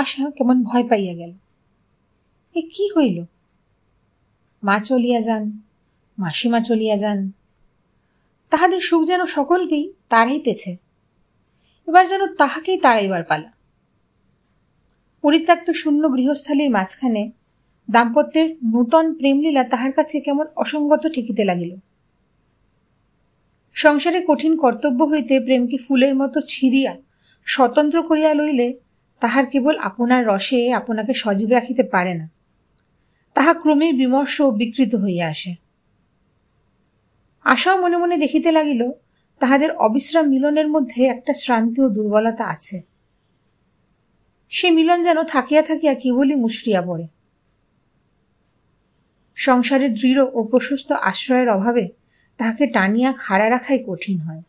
আশা কেমন ভয় পাইয়া গেল। এ কি হইল? মা চলিয়া যান, মাসিমা চলিয়া যান। তাহাদের সুখ যেন সকলকেই তাড়াইতেছে। এবার যেন তাহাকেই তাড়াইবার পালা। পরিত্যক্ত শূন্য গৃহস্থালির মাঝখানে দাম্পত্যের নূতন প্রেমলীলা তাহার কাছে কেমন অসঙ্গত ঠেকিতে লাগিল। সংসারে কঠিন কর্তব্য হইতে প্রেমকে ফুলের মতো ছিঁড়িয়া স্বতন্ত্র করিয়া লইলে তাহার কেবল আপনার রসে আপনাকে সজীব রাখিতে পারে না। তাহা ক্রমেই বিমর্ষ ও বিকৃত হইয়া আসে। আশাও মনে মনে দেখিতে লাগিল, তাহাদের অবিশ্রাম মিলনের মধ্যে একটা শ্রান্তি ও দুর্বলতা আছে। সে মিলন যেন থাকিয়া থাকিয়া কেবলই মুশরিয়া পড়ে। সংসারের দৃঢ় ও প্রশস্ত আশ্রয়ের অভাবে তাহাকে টানিয়া খাড়া রাখাই কঠিন হয়।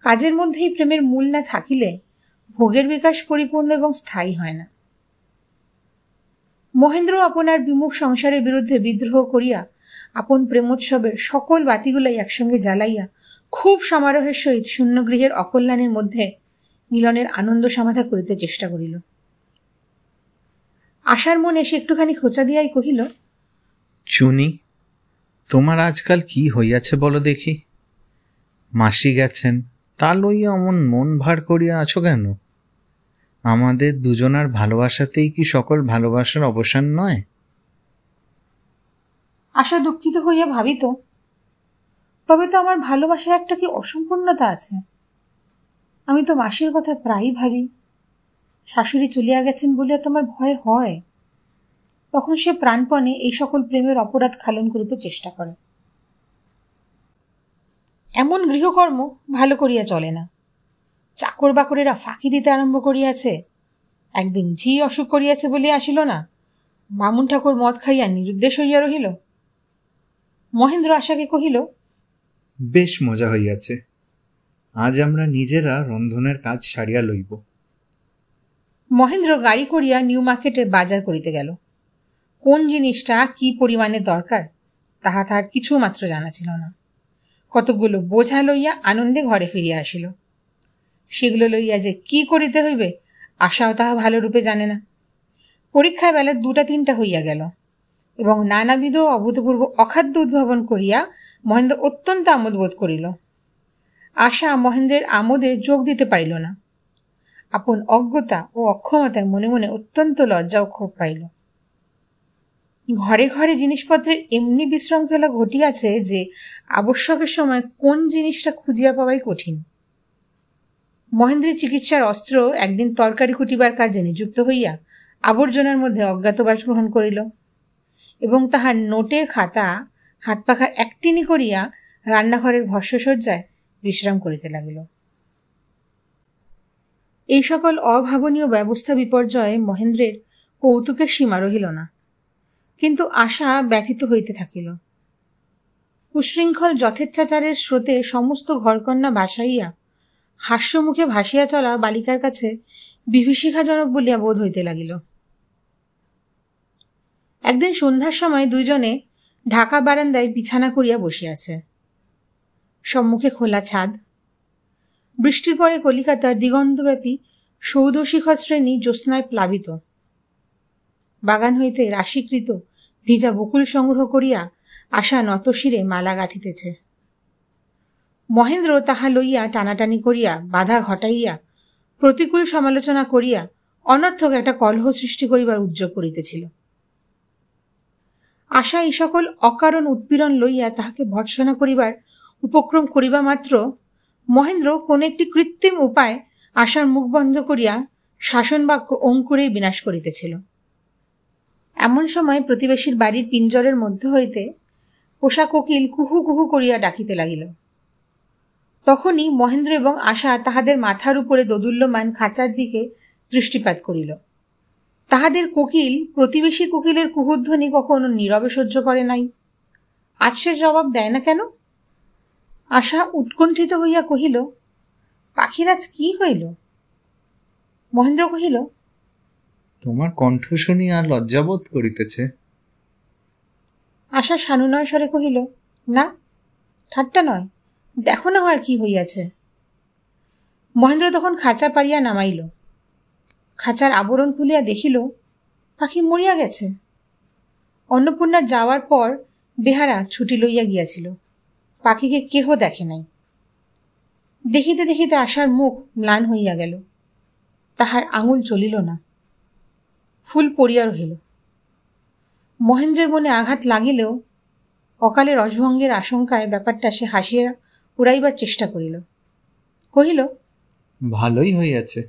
কাজের মধ্যেই প্রেমের মূল না থাকিলে ভোগের বিকাশ পরিপূর্ণ এবং স্থায়ী হয় না। মহেন্দ্র আপনার বিমুখ সংসারের বিরুদ্ধে বিদ্রোহ করিয়া আপন প্রেমোৎসবের সকল বাতিগুলাই একসঙ্গে জ্বালাইয়া খুব সমারোহের সহিত শূন্যগৃহের অকল্যাণের মধ্যে মিলনের আনন্দ সমাধা করিতে চেষ্টা করিল। আশার মনে সে একটুখানি খোঁচা দিয়াই কহিল, চুনি, তোমার আজকাল কি হইয়াছে বলো দেখি? মাসি গেছেন, তা লইয়া অমন মন ভার করিয়া আছো কেন? আমাদের দুজনার ভালোবাসাতেই কি সকল ভালোবাসার অবসান নয়? আশা দুঃখিত হইয়া ভাবিত। তবে তো আমার ভালোবাসার একটা কি অসম্পূর্ণতা আছে? আমি তো মাসির কথা প্রায়ই ভাবি। শাশুড়ি চলিয়া গেছেন বলে তোমার ভয় হয়। তখন সে প্রাণপণে এই সকল প্রেমের অপরাধ খালন করিতে চেষ্টা করে। এমন গৃহকর্ম ভালো করিয়া চলে না। চাকর বাকরেরা ফাঁকি দিতে আরম্ভ করিয়াছে। একদিন ঝি অসুখ করিয়াছে বলিয়া আসিল না বামুন ঠাকুর মদ খাইয়া নিরুদ্দেশ হইয়া রহিল। মহেন্দ্র আশাকে কহিল বেশ মজা হইয়াছে। আজ আমরা নিজেরা রন্ধনের কাজ সারিয়া লইব। মহেন্দ্র গাড়ি করিয়া নিউ মার্কেটে বাজার করিতে গেল। কোন জিনিসটা কি পরিমাণে দরকার তাহা তার কিছু মাত্র জানা ছিল না। কতকগুলো বোঝা লইয়া আনন্দে ঘরে ফিরিয়া আসিল। সেগুলো লইয়া যে কি করিতে হইবে, আশাও তাহা ভালোরূপে জানে না। পরীক্ষায় বেলা দুটা তিনটা হইয়া গেল, এবং নানাবিধ অভূতপূর্ব অখাদ্য উদ্ভাবন করিয়া মহেন্দ্র অত্যন্ত আমোদ বোধ করিল। আশা মহেন্দ্রের আমোদে যোগ দিতে পারিল না। আপন অজ্ঞতা ও অক্ষমতায় মনে মনে অত্যন্ত লজ্জা ও ক্ষোভ পাইল। ঘরে ঘরে জিনিসপত্রের এমনি বিশৃঙ্খলা ঘটিয়াছে যে আবশ্যকের সময় কোন জিনিসটা খুঁজিয়া পাওয়াই কঠিন। মহেন্দ্রের চিকিৎসার অস্ত্র একদিন তরকারি কুটিবার কার্যে নিযুক্ত হইয়া আবর্জনার মধ্যে অজ্ঞাতবাস গ্রহণ করিল এবং তাহার নোটের খাতা হাত পাখার একটিনি করিয়া রান্নাঘরের ভস্যসজ্জায় বিশ্রাম করিতে লাগিল। এই সকল অভাবনীয় ব্যবস্থা বিপর্যয়ে মহেন্দ্রের কৌতুকের সীমা রহিল না, কিন্তু আশা ব্যথিত হইতে থাকিল। উশৃঙ্খল যথেচ্ছাচারের স্রোতে সমস্ত ঘরকন্যা ভাসাইয়া হাস্যমুখে ভাসিয়া চলা বালিকার কাছে বিভীষিকাজনক বলিয়া বোধ হইতে লাগিল। একদিন সন্ধ্যার সময় দুইজনে ঢাকা বারান্দায় বিছানা করিয়া বসিয়াছে। সম্মুখে খোলা ছাদ। বৃষ্টির পরে কলিকাতার দিগন্তব্যাপী সৌধশিখর শ্রেণি জ্যোৎস্নায় প্লাবিত। বাগান হইতে রাশিকৃত ভিজা বকুল সংগ্রহ করিয়া আশা নতশিরে মালা গাঁথিতেছে। মহেন্দ্র তাহা লইয়া টানাটানি করিয়া, বাধা ঘটাইয়া, প্রতিকূল সমালোচনা করিয়া, অনর্থক একটা কলহ সৃষ্টি করিবার উদ্যোগ করিতেছিল। আশা এই সকল অকারণ উৎপীড়ন লইয়া তাহাকে ভর্সনা করিবার উপক্রম করিবা মাত্র, মহেন্দ্র কোন একটি কৃত্রিম উপায় আশার মুখ বন্ধ করিয়া শাসন বাক্য অঙ্কুরেই বিনাশ করিতেছিল। এমন সময় প্রতিবেশীর বাড়ির পিঞ্জরের মধ্য হইতে পোষা কোকিল কুহু কুহু করিয়া ডাকিতে লাগিল। তখনই মহেন্দ্র এবং আশা তাহাদের মাথার উপরে দোদুল্যমান খাঁচার দিকে দৃষ্টিপাত করিল। তাহাদের কোকিল প্রতিবেশী কোকিলের কুহুধ্বনি কখনো নীরবে সহ্য করে নাই। আজ সে জবাব দেয় না কেন? আশা উৎকণ্ঠিত হইয়া কহিল পাখিরাজ কি হইল? মহেন্দ্র কহিল তোমার কণ্ঠ শুনি আর লজ্জাবোধ করিতেছে। আশা সানুনয় স্বরে কহিল না ঠাট্টা নয়। দেখো না আর কি হইয়াছে। মহেন্দ্র তখন খাঁচা পাড়িয়া নামাইল। খাঁচার আবরণ খুলিয়া দেখিল, পাখি মরিয়া গেছে। অন্নপূর্ণা যাওয়ার পর বেহারা ছুটি লইয়া গিয়াছিল। পাখিকে কেহ দেখে নাই। দেখিতে দেখিতে আশার মুখ ম্লান হইয়া গেল। তাহার আঙুল চলিল না। ফুল পড়িয়া রহিল। মহেন্দ্রের মনে আঘাত লাগিলেও অকালে রসভঙ্গের আশঙ্কায় ব্যাপারটা সে হাসিয়া উড়াইবার চেষ্টা করিল। কহিল ভালোই হইয়াছে।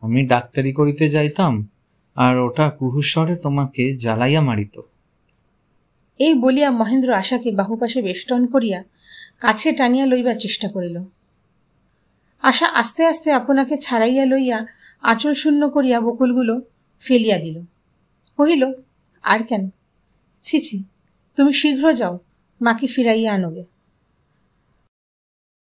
আমি ডাক্তারি করিতে যাইতাম আর ওটা কুহুস্বরে তোমাকে জ্বালাইয়া মারিত। এই বলিয়া মহেন্দ্র আশাকে বাহুপাশে বেষ্টন করিয়া কাছে টানিয়া লইবার চেষ্টা করিল। আশা আস্তে আস্তে আপনাকে ছাড়াইয়া লইয়া আঁচল শূন্য করিয়া বকুলগুলো ফেলিয়া দিল। কহিল আর কেন? ছি ছি তুমি শীঘ্র যাও মাকে ফিরাইয়া আনোগে।